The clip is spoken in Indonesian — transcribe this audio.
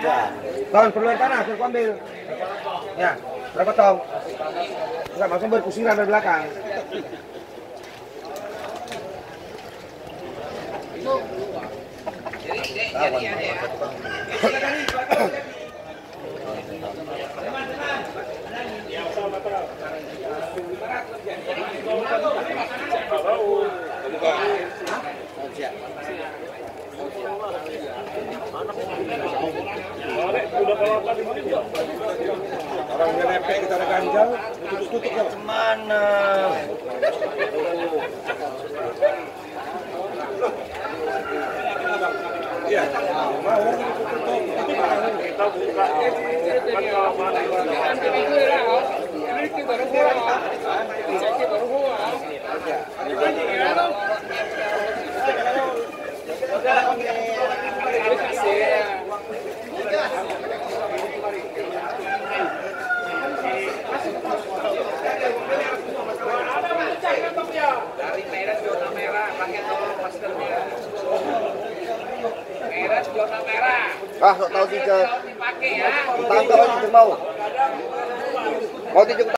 Ya. Ton, perluan tanah, suruh ambil. Ya, berapa tong? Enggak, maksudnya berkusiran dari belakang. Lepek kita ada ganjal, tutup-tutup ya. Mana? Iya, kita buka kan Ah, tahu ya. Tangkap aja mau. Mau tiga